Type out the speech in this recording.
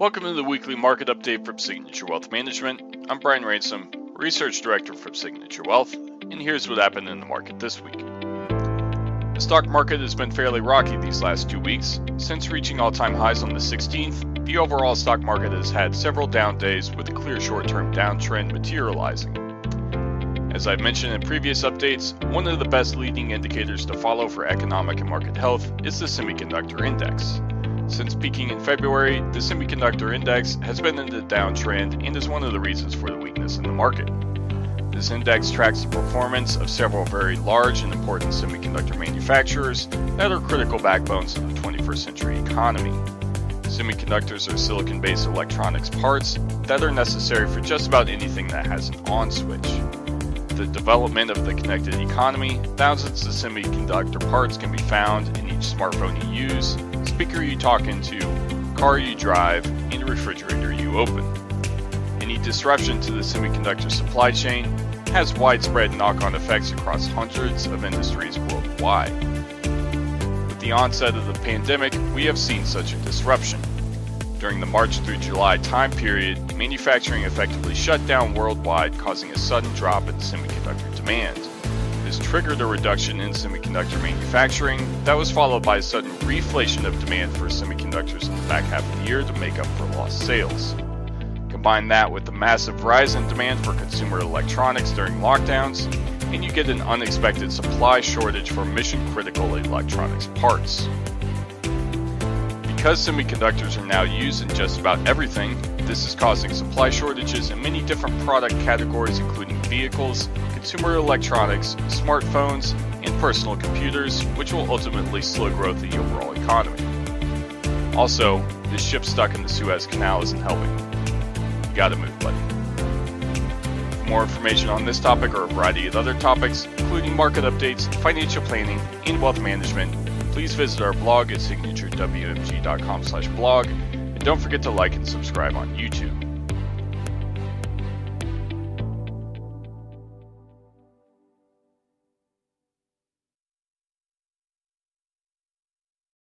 Welcome to the weekly market update from Signature Wealth Management. I'm Brian Ransom, Research Director from Signature Wealth, and here's what happened in the market this week. The stock market has been fairly rocky these last two weeks. Since reaching all time highs on the 16th, the overall stock market has had several down days with a clear short term downtrend materializing. As I've mentioned in previous updates, one of the best leading indicators to follow for economic and market health is the semiconductor index. Since peaking in February, the semiconductor index has been in the downtrend and is one of the reasons for the weakness in the market. This index tracks the performance of several very large and important semiconductor manufacturers that are critical backbones of the 21st century economy. Semiconductors are silicon based electronics parts that are necessary for just about anything that has an on switch. The development of the connected economy, thousands of semiconductor parts can be found in each smartphone you use, speaker you talk into, car you drive, and refrigerator you open. Any disruption to the semiconductor supply chain has widespread knock on effects across hundreds of industries worldwide. With the onset of the pandemic, we have seen such a disruption. During the March through July time period, manufacturing effectively shut down worldwide, causing a sudden drop in semiconductor demand. This triggered a reduction in semiconductor manufacturing that was followed by a sudden reflation of demand for semiconductors in the back half of the year to make up for lost sales. Combine that with the massive rise in demand for consumer electronics during lockdowns, and you get an unexpected supply shortage for mission critical electronics parts. Because semiconductors are now used in just about everything, this is causing supply shortages in many different product categories, including vehicles, consumer electronics, smartphones, and personal computers, which will ultimately slow growth of the overall economy. Also, the ship stuck in the Suez Canal isn't helping. You gotta move, buddy. For more information on this topic or a variety of other topics, including market updates, financial planning, and wealth management, please visit our blog at signaturewmg.com slash blog, and don't forget to like and subscribe on YouTube.